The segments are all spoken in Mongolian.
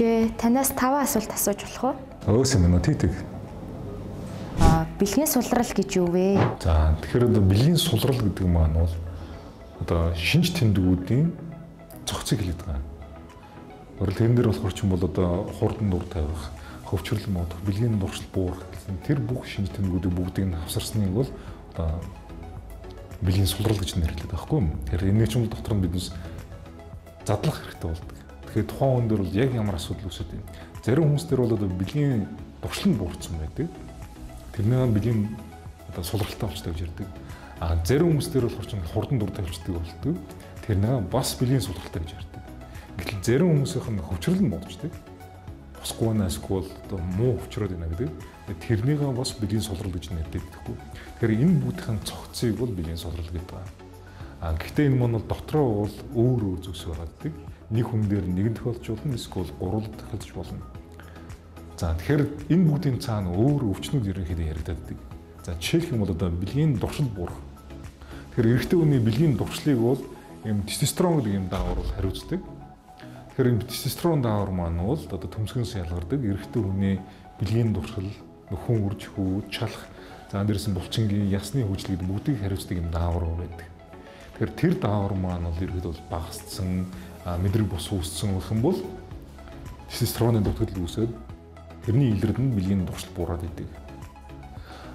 хэмжээ танаас 5 асуулт асууж болох уу? Өөс юм уу тийтэг. Аа, бэлгийн сулрал гэж юу вэ? За тэгэхээр одоо бэлгийн сулрал гэдэг маань бол одоо шинж тэмдгүүдийн зохицыг хэлээд байгаа. Өөрөлд тэрэн дээр болохоор ч юм бол одоо хурдан дур тавих, хөвчрлөн модох, бэлгийн дуршил буурах гэсэн тэр бүх шинж тэмдгүүдийг бүгдийг нь хавсарсныг бол одоо бэлгийн сулрал гэж нэрлэдэг байхгүй юу? Тэгэхээр энэ ч юм дотор нь биднес задлах хэрэгтэй болдог. Тэгэхээр тухайн хүн дээр бол яг ямар асуудал үүсэж байна. Зарим хүмүүс дээр бол одоо бэлгийн дуршил нь буурсан байдаг. Тэрнээ бэлгийн одоо сулралтай болчтой гэж ярьдаг. А зарим хүмүүс дээр болохоор ч хурдан дур тавьчдаг болдог. Тэр нэг бас бэлгийн сулралтай гэж ярьдаг. Гэтэл зарим хүмүүсийнх нь хөвчрөл нь бодчдаг. Босгүй наасгүй бол одоо муу хөвчрөөд байна гэдэг. Тэрнийгээ бас бэлгийн сулрал гэж нэрлэдэг гэхгүй. Тэгэхээр энэ бүтэхэн цогцыг бол бэлгийн сулрал гэдэг. А гэхдээ энэ мань бол дотроо бол өөр өөр зүйлс байгааддаг. Нэг хүн дээр нэгэн тохиолдож болно эсвэл гурван тохиолдож болно. За тэгэхээр энэ бүгдийн цаана өөр өвчнүүд ерөнхийдөө яригддаг. За жишээлх юм бол одоо бэлгийн дуршил буурах Тэгэхээр эрэгтэй хүний бэлгийн дуршлыг бол юм тестостерон гэдэг юм даавар бол хариуцдаг. Тэгэхээр энэ тестостерон даавар маань бол одоо төмсгөнс ялгардаг эрэгтэй хүний бэлгийн дуршил, нөхөн үрж хүү, чалах, за дээрсэн булчингийн ясны хөгжил гэдэг бүгдийг хариуцдаг юм даавар байдаг. Тэгэхээр тэр даавар маань бол ерөөд бол багасцсан, мэдрэг бус үүссэн юм бол тестостероны дутагдал үүсээд тэрний илрэлд нь бэлгийн дуршил буураад идэг.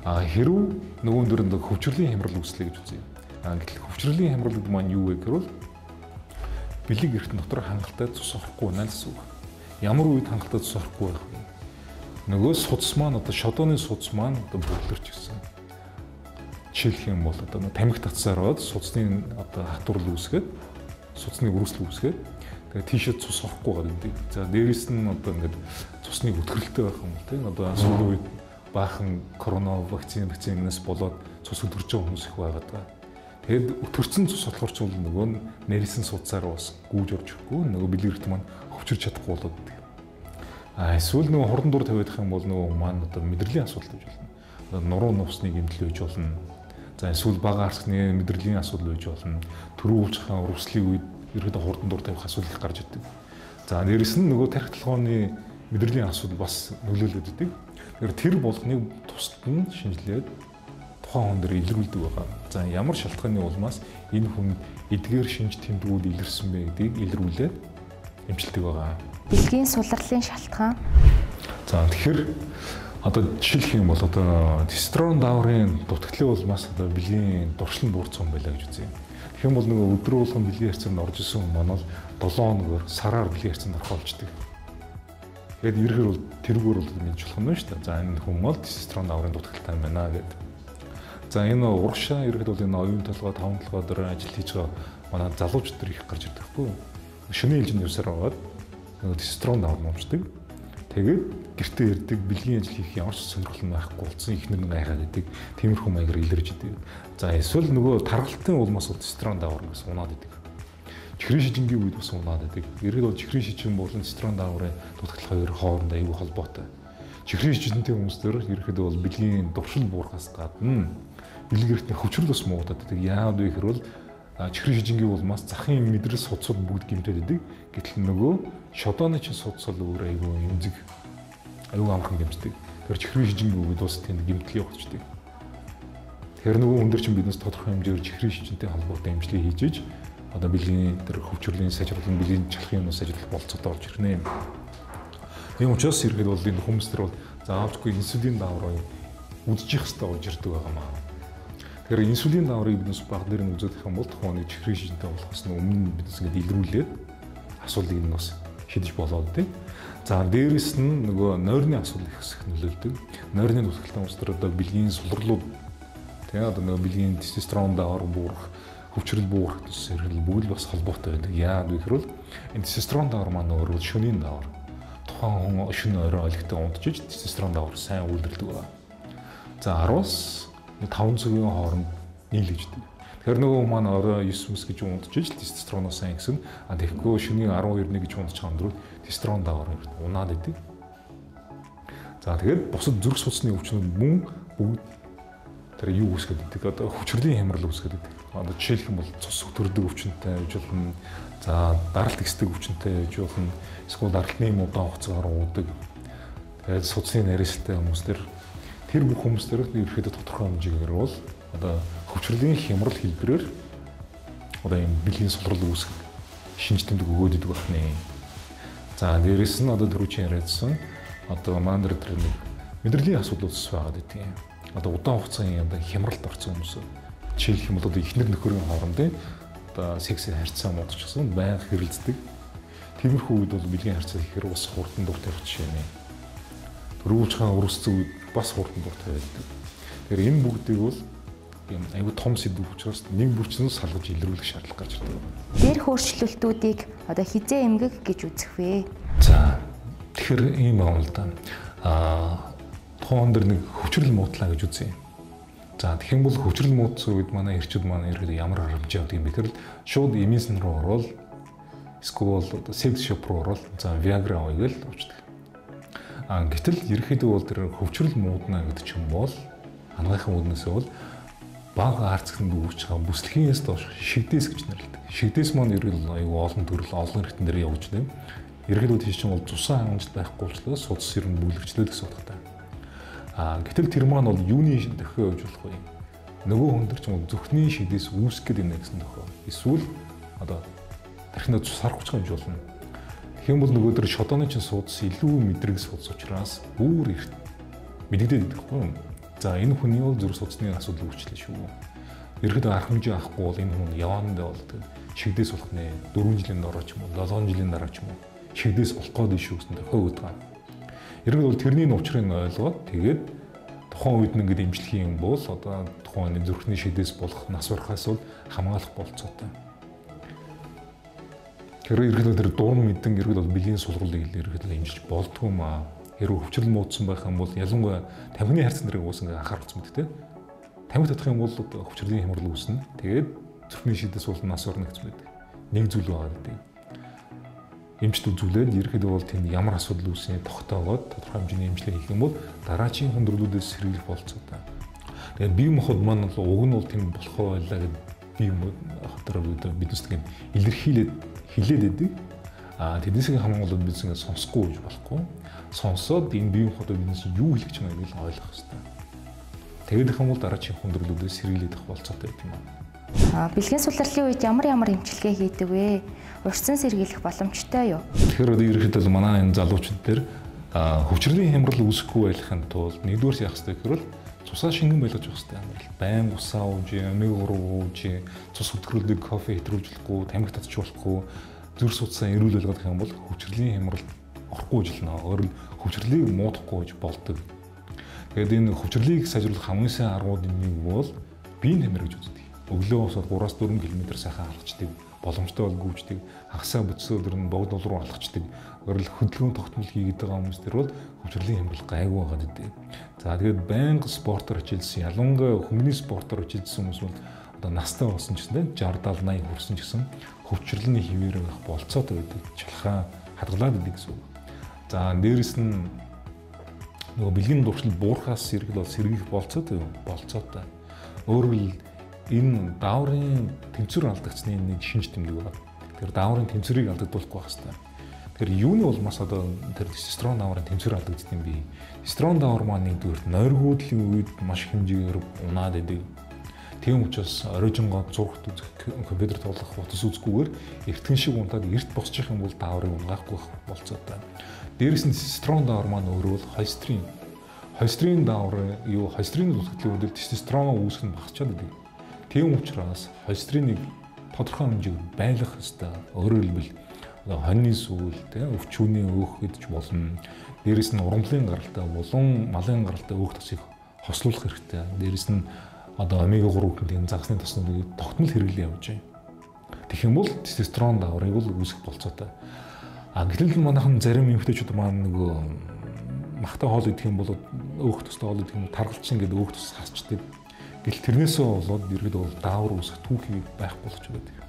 А хэрв нөгөө дөрөнд хөвчрлийн хямрал үүслэе гэж үзье. Гэтэл хөвчрөлийн хямрал гэдэг маань юу вэ гэвэл бэлэг эрт дотор хангалттай цус орохгүй байна гэсэн үг. Ямар үед хангалттай цус орохгүй байх вэ? Нөгөө судас маань одоо шодооны судас маань одоо бүрлэрч гисэн. Жишээлх юм бол одоо тамхи татсаар бод судасны одоо хатуурл үүсгээд судасны үргэлжлэл үүсгээд тэгээ тийшээ цус орохгүй гэдэг. За дээрэс нь одоо ингээд цусны өтгөрөлтэй байх юм тийм одоо сүүлийн үед баахан корона вакцины вакцинаас болоод цус өдөрж байгаа хүмүүс их байгаад байгаа. Тэгэд өтөрцөн цус болохоор ч нөгөө нэрсэн судсаар бас гүүж орж ирэхгүй нөгөө бэлгэрт маань хөвчөрч чадахгүй болоод байдаг. А эсвэл нөгөө хурдан дур тавиадах юм бол нөгөө маань одоо мэдрэлийн асуудал гэж болно. Одоо нуруу нуусны гэмтэл үеж болно. За эсвэл бага арсны мэдрэлийн асуудал үеж болно. Төрөө уулзахаа урвслын үед ерөөдөө хурдан дур тавих асуудал их гарч ирдэг. За дээрэс нь нөгөө тарих толгооны мэдрэлийн асуудал бас нөлөөлөд идэг. Тэгэхээр тэр болгоныг тусад нь шинжилээд тухайн хүн дээр илрүүлдэг байгаа. За ямар шалтгааны улмаас энэ хүн эдгээр шинж тэмдгүүд илэрсэн бэ гэдгийг илрүүлээд эмчилдэг байгаа. Бэлгийн сулралын шалтгаан. За тэгэхээр одоо жишээлх юм бол одоо тестостерон дааврын дутагдлын улмаас одоо бэлгийн дуршил нь буурсан байлаа гэж үзье. Тэгэх юм бол нөгөө өдрөө болгон бэлгийн хэрэгцээнд орж исэн маань бол 7 хоногор сараар бэлгийн хэрэгцээнд орох болчдөг. Тэгээд ерөнхийдөө бол тэрүүгээр бол мэдж болох юм шүү дээ. За энэ хүн бол тестостерон дааврын дутагдaltaй байна гэдэг. За энэ урагшаа ирэхэд бол энэ оюун толгой, таван толгой дээр ажил хийж байгаа манай залуучууд төр их гарч ирдэг хгүй. Шөнийн ээлжинд явсаар байгаад тестостерон давж номчдаг. Тэгээд гэртээ ирдэг бэлгийн ажил хийх ямар ч сонирхол байхгүй болсон ихнэр нэг айхаад идэг. Тиймэрхүү маягаар илэрж идэг. За эсвэл нөгөө таргалтын улмаас тестостерон давар гэсэн унаад идэг. Чихрийн шижингийн үед бас унаад идэг. Ерөөд бол чихрийн шижин болон тестостерон даврын дутагдал хоёр хоорондоо аюул холбоотой. Чихрийн шижинтэй хүмүүс дээр ерөөдөө бол бэлгийн дуршил буурахаас гадна бэлгэртний хөвчрөл бас муудаад байдаг. Яагаад вэ гэхээр бол чихрийн шижингийн улмаас захын мэдрэл судсууд бүгд гимтээд байдаг. Гэтэл нөгөө шодооны чин судсал өөр айгүй эмзэг айгүй амархан гимтдэг. Тэр чихрийн шижингийн үед бас тэнд гимтэл явагдчихдаг. Тэр нөгөө дээр чинь биднес тодорхой хэмжээгээр чихрийн шижинтэй холбоотой эмчилгээ хийж одоо бэлгийн тэр хөвчрөлийн сайжруулах бэлгийн чалхын юмнаас сайжруулах болцоотой болж ирнэ. Тийм учраас ирэхэд бол энэ хүмүүс төр бол заавчгүй инсулин даавар үдчих хэвээр болж ирдэг байгаа маа. Тэгэхээр инсулин даврыг биднес баг дээр нь үзэх юм бол нэг чихрийн шижинтэй болохоос нь өмнө биднес ингэ илрүүлээд асуудлыг нь бас шийдэж болоод тийм. За дээрэс нь нөгөө нойрны асуудал их хэсэг нөлөөлдөг. Нойрны улс төр одоо бэлгийн сулрлууд тийм одоо нөгөө бэлгийн тестостерон давар буурах, хөвчрөл буурах төс хэрэг бүгд бас холбоотой байдаг. Яагаад вэ гэхээр энэ тестостерон давар маань өөрөө шөнийн давар. Тухайн хүн шөнө орой олигтой унтжиж тестостерон давар сайн үйлдвэрлэдэг байна. За 10-аас 5 цагийн хооронд нийлэгждэг. Тэгэхээр нөгөө маань орой 9 мэс гэж унтжиж тестостероноос сайн гэсэн. А тэгэхгүй шөнийн 12 гэж унтж байгаа өндрөө тестостерон даавар унаад идэг. За тэгээд бусад зүрх судасны өвчнүүд мөн бүгд тэр юу үүсгээд идэг одоо хүчрлийн хямрал үүсгээд идэг. Одоо жишээлх юм бол цус төрдөг өвчнөтэй гэж болно. За даралт ихсдэг өвчнөтэй гэж болно. Эсвэл даралтны юм удаан хугацаагаар уудаг. Тэгээд судсын нарийнстай хүмүүс төр тэр бүх хүмүүс төр ерөөхдөө тодорхой хэмжээгээр бол одоо хөвчрлийн хямрал хэлбэрээр одоо юм бэлгийн сулрал үүсгэх шинж тэмдэг өгөөд идэг байна. За дээрэс нь одоо түрүүчийн яриадсан одоо мандр тэр нэг мэдрэлийн асуудал ус байгаад идэв. Одоо удаан хугацааны одоо хямралд орсон хүмүүс жишээлх юм бол одоо ихнэр нөхөрийн хоорондын одоо секси харьцаа модчихсон байнга хэрэлддэг. Тиймэрхүү үед бол бэлгийн харьцаа гэхээр ус хурдан дуртай жишээ нэ. Төрүүлж хаан өрөсцөг үед бас хурдан дуртай байдаг. Тэгэхээр энэ бүгдийг бол юм аюу том сэдв учраас нэг бүрчнээ салгаж илрүүлэх шаардлага гарч ирдэг. Дээрх өөрчлөлтүүдийг одоо хизээ эмгэг гэж үзэх вэ? За тэгэхээр ийм байна л да. Аа тухайн дээр нэг хөвчрөл муудлаа гэж үзье. За тэгэх юм бол хөвчрөл муудсан үед манай эрчүүд манай иргэд ямар харамж явдаг юм бэ гэхээр шууд эминсэн рүү орвол эсвэл секс шоп руу орвол за виагра авъя гэж авчдаг. А гэтэл ерөөхдөө бол тэр хөвчрөл муудна гэдэг чинь бол анагаахын үднээсээ бол бага арцганд өгч байгаа бүслэхээс доош шигдээс гэж нэрлэдэг. Шигдээс маань ерөөл аюу олон төрөл олон хэрэгтэн дээр явж байна. Ерөнхийдөө тийш чинь бол цусан хангамж байхгүй болчлоо судас ер нь бүлэгчлээ гэсэн утгатай. Аа гэтэл тэр маань бол юуны төхөө явж болох вэ? Нөгөө хүн төр чинь зөвхний шигдээс үүсгэх гэдэг юм гэсэн төхөө. Эсвэл одоо тархинаа цус харах гэж болно. Юм бол нөгөө төр шодооны чинь судас илүү мэдрэг судас учраас бүр эрт мэдэгдээд идэх байхгүй юу? За энэ хүний бол зүрх судасны асуудал үүчлээ шүү. Ерхэд арга хэмжээ авахгүй бол энэ хүн явандаа бол шигдээс болох нэ 4 жилийн дараа ч юм уу 7 жилийн дараа ч юм уу шигдээс болох гээд шүү гэсэн тохиог өгдөг. Ерхэд бол тэрний учрыг ойлгоод тэгээд тухайн үед нэг ингэ имжлэх юм бол одоо тухайн зүрхний шигдээс болох нас барахаас бол хамгаалах болцоотой. Тэр ерхэд тэр дуун мэдэн ерхэд бол бэлгийн сулруулыг ерхэд имжилж болдгоо маа хэрвээ хөвчрөл муудсан байх юм бол ялангуяа тамхины харьцан дэрэг уус ингээ анхаарах юм дээ. Тамхи татах юм бол хөвчрлийн хямрал үүснэ. Тэгээд зүрхний шидэс бол нас орно гэж байдаг. Нэг зүйл байгаа гэдэг. Эмчт үзүүлээд ерөөхдөө бол тэнд ямар асуудал үүснээ тогтоогоод тодорхой хэмжээний эмчилгээ хийх юм бол дараачийн хүндрэлүүдээс сэргийлэх болцоо та. Тэгээд бие махбод маань бол уг нь бол тэнд болох байлаа гэд бие хотор биднес тийм илэрхийлээд хилээд байдаг. А тэднээсээ хамгаалаад бид ингэ сонсохгүй гэж болохгүй сонсоод энэ бие махбод биднээс юу хэлэх юм байгааг ойлгох хэрэгтэй. Тэгээд их юм бол дараагийн хүндрэлүүдээс сэргийлэх болцоотой юм аа. Бэлгийн сулралын үед ямар ямар эмчилгээ хийдэг вэ? Урьдчилан сэргийлэх боломжтой юу? Тэгэхээр одоо ерөнхийдөө манай энэ залуучууд дээр хөвчрлийн хямрал үүсэхгүй байхын тулд нэгдүгээр яах хэрэгтэй гэхээр цусаа шингэн байлгаж явах хэрэгтэй юм байна. Байн усаа ууж, омега 3 ууж, цус өтгөрөлдөг кофе хэтрүүлжлэхгүй, тамхи татчихуулахгүй, зүр судасаа эрүүл байлгах юм бол хөвчрлийн хямрал орохгүй жилнэ. Өөрөөр нь хөвчрлийг муудахгүй гэж болдог. Тэгээд энэ хөвчрлийг сайжруулах хамгийн сайн аргуудын нэг бол биеийн тамир гэж үздэг. Өглөө босоод 3-4 км сайхан алхачдаг, боломжтой бол гүйждэг, хагасаа бүтсээ өдөр нь богд руу алхачдаг. Өөрөөр хөдөлгөөн тогтмол хийгээд байгаа хүмүүс төр бол хөвчрлийн хямрал гайгүй байгаад идэв. За тэгээд байнга спортоор хичээлсэн, ялангуяа хүмүүний спортоор хичээлсэн хүмүүс бол одоо настай болсон ч гэсэн 60 70 80 хүрсэн ч гэсэн хөвчрлөний хിവэр байх болцоотой байдаг. Чалхаа хадгалаад идэг гэсэн үг. За дээрэс нь нөгөө бэлгийн дуршил буурхаас сэргэл бол сэргийх болцоотой болцоотой. Өөрөөр хэл энэ дааврын тэнцвэр алдагдсны нэг шинж тэмдэг байна. Тэгэхээр дааврын тэнцвэрийг алдагдуулахгүй байх хэрэгтэй. Тэгэхээр юуны улмаас одоо тэр тестостерон дааврын тэнцвэр алдагддаг юм бэ? Тестостерон даавар маань нэгдүгээр нойргуудлын үед маш хэмжээгээр унаад идэг. Тийм учраас оройжонгоо зургт үзэх компьютер тоглох утас үзэхгүйгээр эртгэн шиг унтаад эрт босчих юм бол дааврыг унгаахгүй болцоотой. Дээрээс нь тестостерон даавар маань өөрөө бол холестерин. Холестерин даавар юу холестерин үлдэхлийн үед тестостерон үүсгэх нь багасчаад байдаг. Тийм учраас холестериныг тодорхой хэмжээгээр байлгах ёстой. Өөрөөр хэлбэл хоньны сүүл, өвчүүний өөх гэдэж болно. Дээрээс нь урамлын гаралтай болон малын гаралтай өөх тосыг хослуулах хэрэгтэй. Дээрээс нь одоо омега 3 гэх юм загсны тоснуудыг тогтмол хэрэглээ явуулж байна. Тэгэх юм бол тестостерон дааврыг бол үүсгэх болцоотой. А гэтэл манайхан зарим эмэгтэйчүүд маань нөгөө махтай хоол идэх юм бол өөх тустай хоол идэх юм таргалчин гэдэг өөх тус хасчдаг. Гэл тэрнээсээ болоод иргэд бол даавар үүсэх түүхий байх болж байгаа.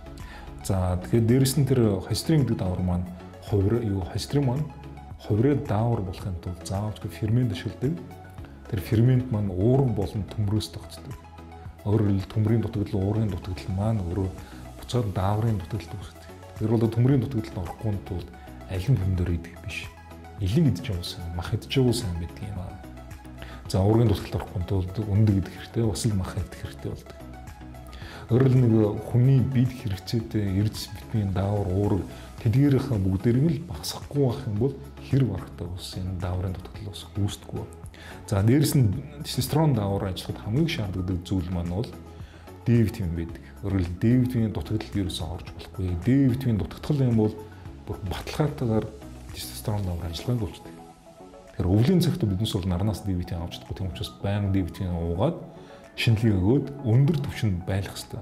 За тэгэхээр дээрэс нь тэр холестерин гэдэг даавар маань хувир юу холестерин маань хувираа даавар болохын тулд заавалжгүй фермент ашигладаг. тэр фермент маань уурга болон төмрөөс тогтдог. Өөрөөр хэлбэл төмрийн дутагдал, уургын дутагдал маань өөрөө буцаад дааврын дутагдалд үүсдэг. Тэр бол төмрийн дутагдалд орохгүй тулд аль нь хүндөр идэх биш. Илэн идэж байгаа сайн, мах идэж байгаа сайн гэдэг юм аа. За уургын дутагдалд орохгүй тулд өндөг идэх хэрэгтэй, бас л мах идэх хэрэгтэй болдог. Өөрөөр нэг хүний бид хэрэгцээтэй эрдэс витамин, даавар, уурга тэдгээрийнхээ бүгдэрийг л багасгахгүй байх юм бол хэрэг барахтай ус энэ дааврын дутагдал ус үүсдэггүй. За дээрэс нь тестостерон даавар ажиллахад хамгийн шаардлагатай зүйл маань бол D витамин байдаг. Өөрөөр D витамины дутагдал ерөөсөө орж болохгүй. D витамины дутагдал юм бол бүр баталгаатайгаар тестостерон даавар ажиллагааг болчдөг. Тэгэхээр өвлийн цагт биднес бол нарнаас D витамин авч чадахгүй. Тийм учраас байнга D витамин уугаад шинэлгээ өгөөд өндөр түвшинд байлгах хэрэгтэй.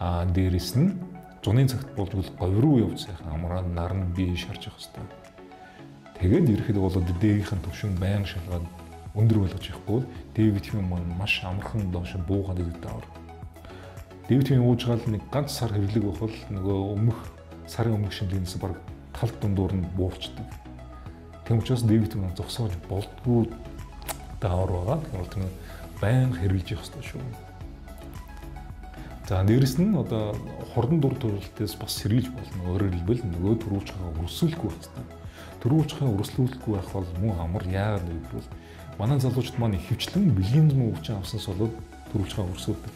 Аа дээрэс нь зуны цагт болж бол говь руу явж сайхан амраа нарны бие шарж явах хэрэгтэй Тэгээд ерөөхдөө бол D-ийн төвшин байнга шалгаад өндөр болгож явахгүй бол D витамин маань маш амархан доош буугаад идэг даавар. D витамин ууж гал нэг ганц сар хэвлэг бохол нөгөө өмнөх сарын өмнөх шинжилгээнээс баг тал дундуур нь буурчдаг. Тийм учраас D витамин зогсоож болдгоо даавар байгаа. Тэгэхээр тэр байнга хэрглэж явах хэрэгтэй шүү. За дээрэс нь одоо хурдан дур төрөлтөөс бас сэргийлж болно. Өөрөөр хэлбэл нөгөө төрүүлж байгаа өрсөлдөхгүй байх хэрэгтэй төрүүчхээ өрсөлдүүлэхгүй байх бол мөн амар яагаад вэ гэвэл манай залуучууд маань ихэвчлэн бэлгийн зам өвчин авснаас болоод төрүүчхээ өрсөлдөв.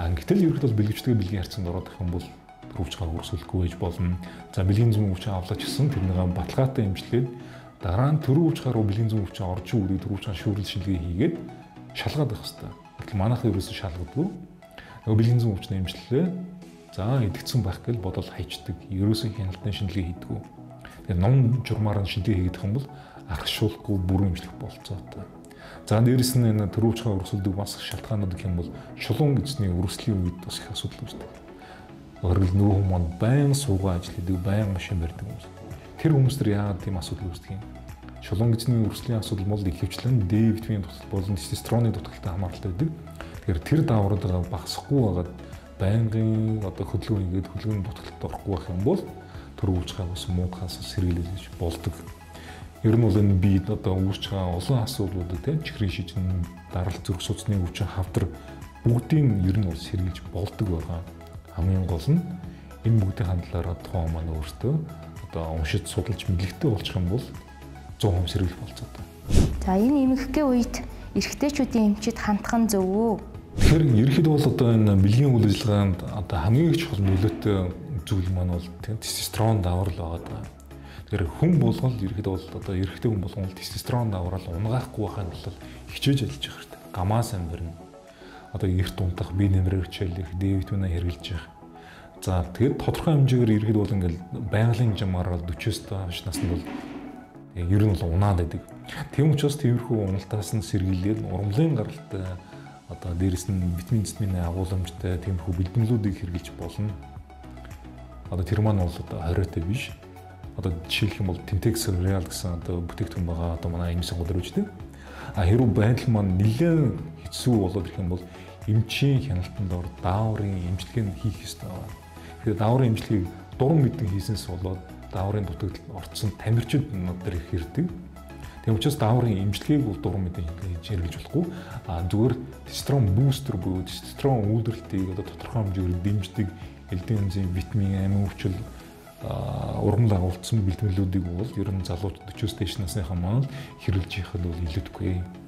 А гэтэл бол бэлгэвчтэй бэлгийн харьцаанд ороод их юм бол төрүүчхээ өрсөлдөхгүй байж болно. За бэлгийн зам өвчин авлаач гэсэн тэрнийг баталгаатай имжлээд дараа нь төрүүчхээ руу бэлгийн зам өвчин орж үрээ төрүүчхээ шүүрэл шилгээ хийгээд шалгаад байх хэрэгтэй. Гэтэл манайхаа ерөөсөө шалгадгүй. Нөгөө бэлгийн зам өвчнөө имжлэлээ. За идэгцэн байх гэл бодол хайчдаг. Ерөөсөө хяналтын шинжилгээ хийдэггүй Тэгээ ном журмаар нь шинжлэх хийгдэх юм бол аргашуулахгүй бүрэн имжлэх болцоотой. За дээрэс нь энэ төрөвчхөө өрсөлдөг бас шалтгаанууд гэх юм бол шулуун гэсний өрсөлийн үед бас их асуудал үүсдэг. Өөрөлд нөгөө хүмүүс байн суугаа ажил хийдэг, байн машин барьдаг хүмүүс. Тэр хүмүүс төр яагаад тийм асуудал үүсдэг юм? Шулуун гэсний өрсөлийн асуудал бол ихэвчлэн D витамины дутагт болон тестостероны дутагтай хамааралтай байдаг. Тэгэхээр тэр дааврууд багасахгүй байгаад байнгын одоо хөдөлгөөн хийгээд хөдөлгөөний дутагт орохгүй байх юм бол төрүүлж байгаа ус муудахаас сэргийлж болдог. Ер нь бол энэ би одоо үүсч байгаа олон асуудлуудыг тийм чихрийн шижин дарал зүрх судасны өвчин хавдар бүгдийг ер нь бол сэргийлж болдог байгаа. Хамгийн гол нь энэ бүгдийн хандлаараа тухайн маань өөртөө одоо уншиж судалж мэдлэгтэй болчих юм бол 100% сэргийлэх болцоотой. За энэ эмэгхгийн үед эрэгтэйчүүдийн эмчид хандах нь зөв үү? Тэгэхээр ерхэд бол одоо энэ бэлгийн үйл ажиллагаанд одоо хамгийн их чухал нөлөөтэй зүйл маань бол тестостерон давар л байгаа. Тэгэхээр хүн болгол ерхэд бол одоо эрэгтэй хүн болгол тестостерон даврал унгаахгүй байхын тулд хичээж ажиллаж явах хэрэгтэй. Гамаа сайн барина. Одоо эрт унтах, бие нэмрээр хичээлэх, D витаминаа хэрэглэж явах. За тэгээд тодорхой хэмжээгээр ерхэд бол ингээл байгалийн жамаар 40-оос доош наснд бол ер нь бол унаад байдаг. Тийм учраас тиймэрхүү уналтаас нь сэргийлээд урмлын гаралтай одоо дээрэс нь витамин цэцмийн агуулмжтай тиймэрхүү бэлтгэлүүдийг хэрэглэж болно одоо тэр маань бол одоо хориотой биш. Одоо жишээлх юм бол Tintex Real гэсэн одоо бүтээгдэхүүн байгаа одоо манай эмчийн гол хэрвээ байдал маань нэлээд хэцүү болоод ирэх юм бол эмчийн хяналтанд ор дааврын эмчилгээг хийх ёстой байна. Тэгэхээр дааврын эмчилгээг дуран мэдэн хийсэнс болоод дааврын дутагдалд орцсон тамирчид надад их ирдэг. Тийм учраас дааврын эмчилгээг бол дуран мэдэн хийж хэрэгж болохгүй. А зүгээр тестостерон бустер буюу тестостерон үйлдвэрлэлтийг одоо тодорхой хэмжээгээр дэмждэг элдэн янзын витамин, амин өвчл урам дагуулсан бэлтгэлүүдийг бол ер нь залуу 40-с дээш насныхаа маань хэрэглэж яхад бол илүүдэхгүй.